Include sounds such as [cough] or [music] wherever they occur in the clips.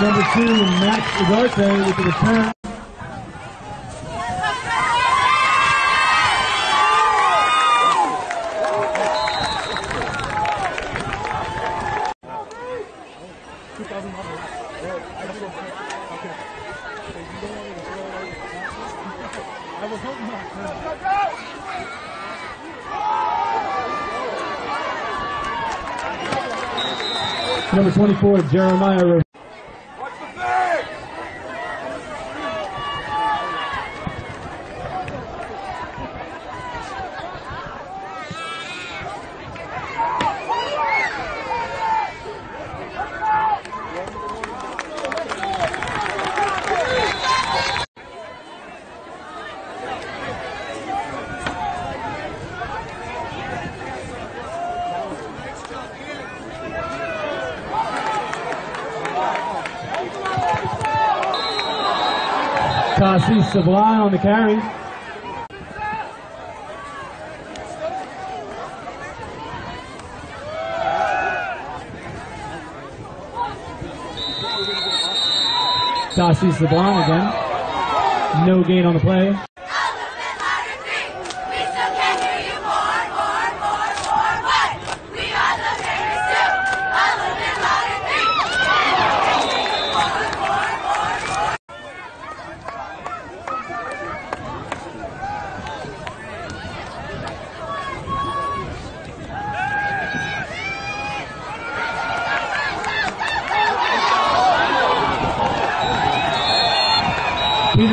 Number two, Max Ugarte with the return. Number 24, Jeremiah Uh, Rivera. Kasi Sublime on the carry. Kasi Sublime again. No gain on the play.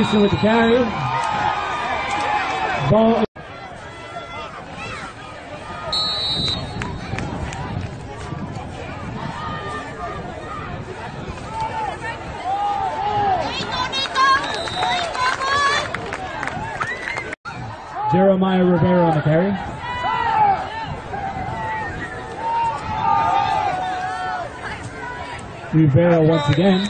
Peterson with the carry. Ball. Jeremiah Rivera on the carry. Rivera once again.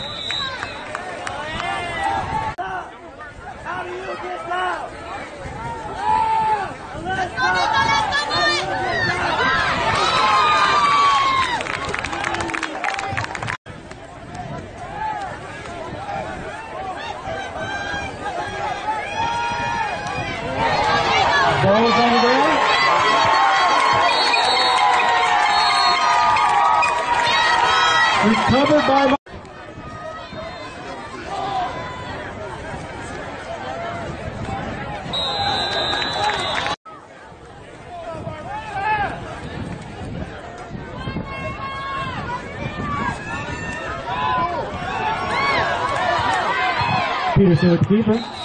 Ball's on the ground. Recovered by. Peterson with the keeper.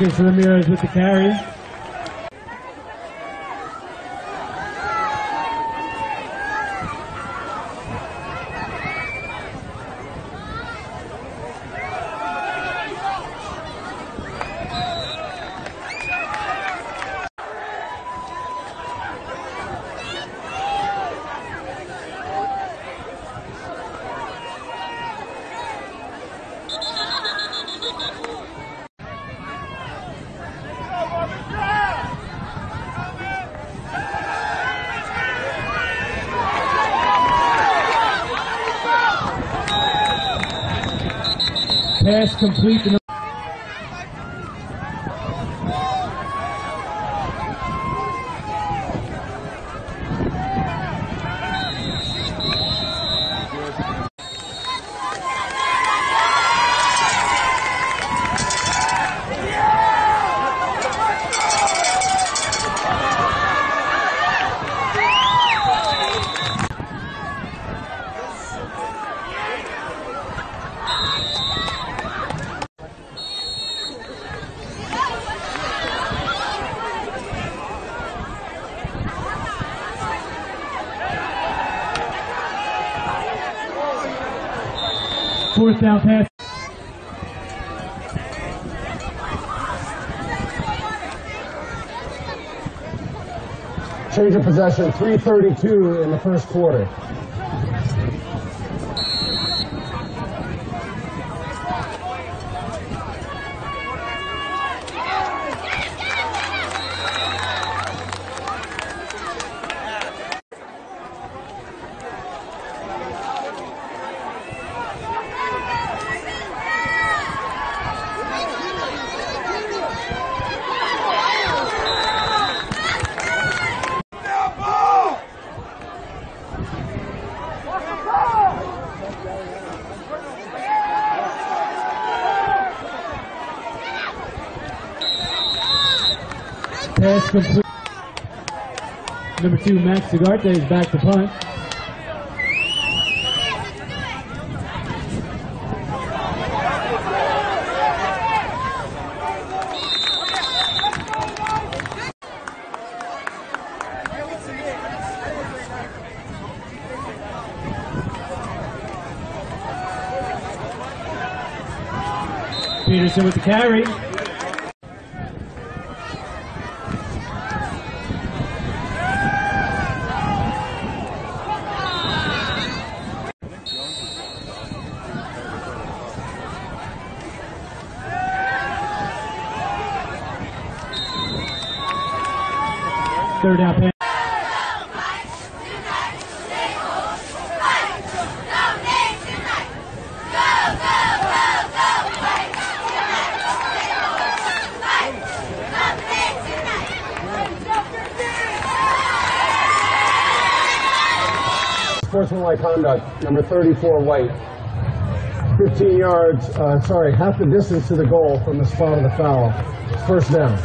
Marcus Ramirez with the carry. Pass complete. to Down pass. Change of possession, 332 in the first quarter. Complete. [laughs] Number two, Max Ugarte is back to punt. Peterson with the carry. Third down pass. Sportsmanlike conduct, number 34, White. 15 yards, uh, sorry, half the distance to the goal from the spot of the foul. First down.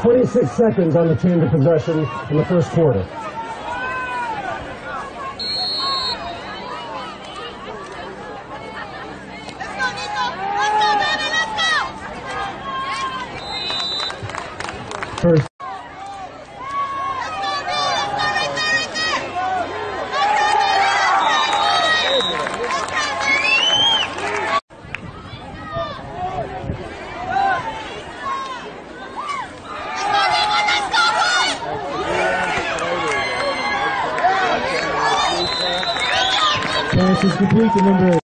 Twenty-six seconds on the change of possession in the first quarter. First. Pass is complete to number eight.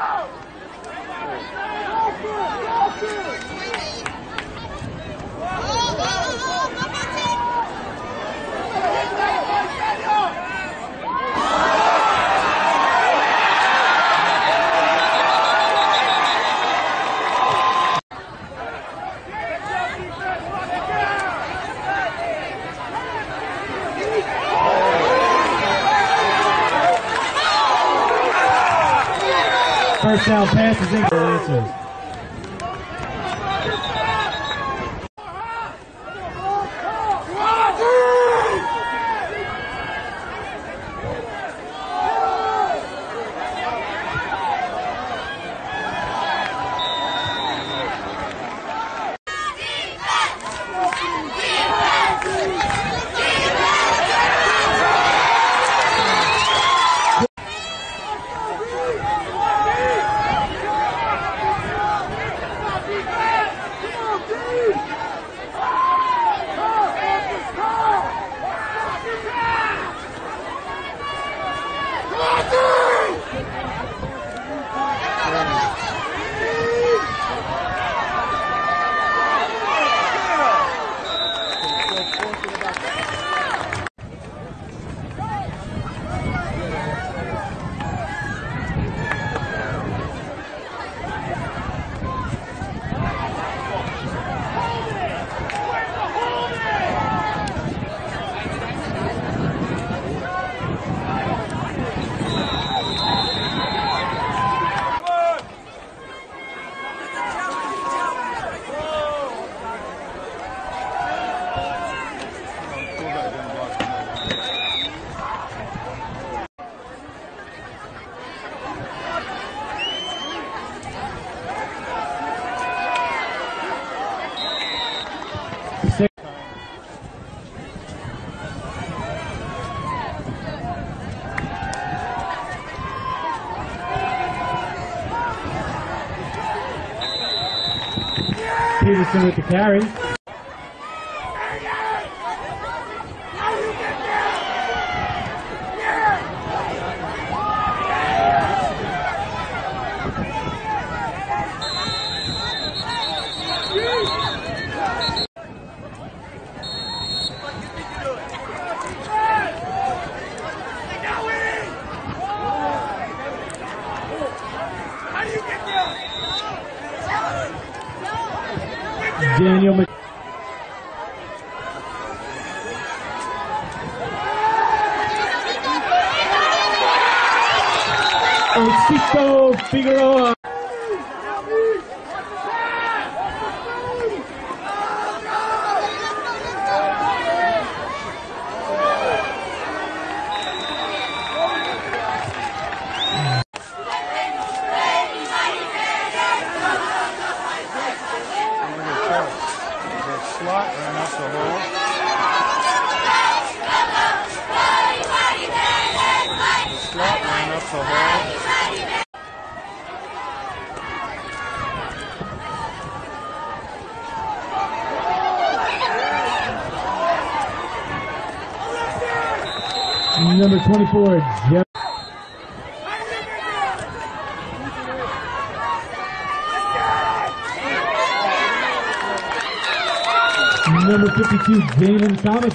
First down pass is in. Answers. Peterson with the carry. Francisco Figueroa. Number 24, Jeff. Number 52, Damon Thomas.